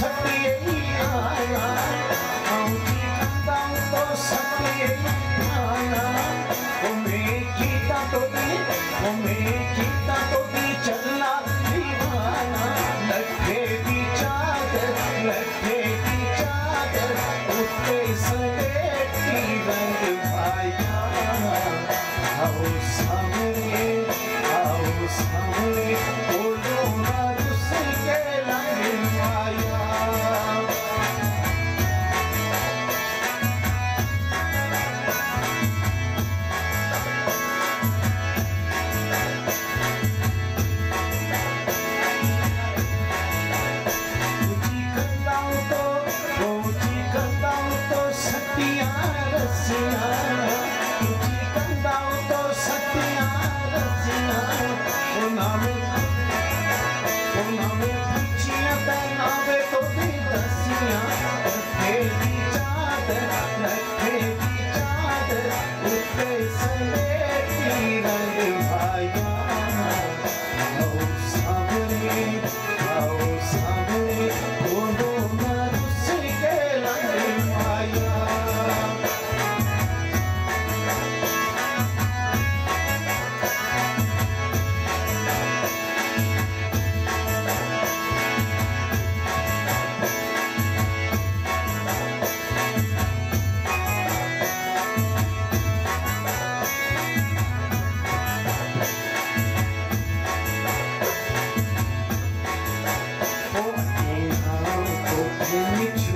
Yes, Hey, hey, hey, hey, Thank you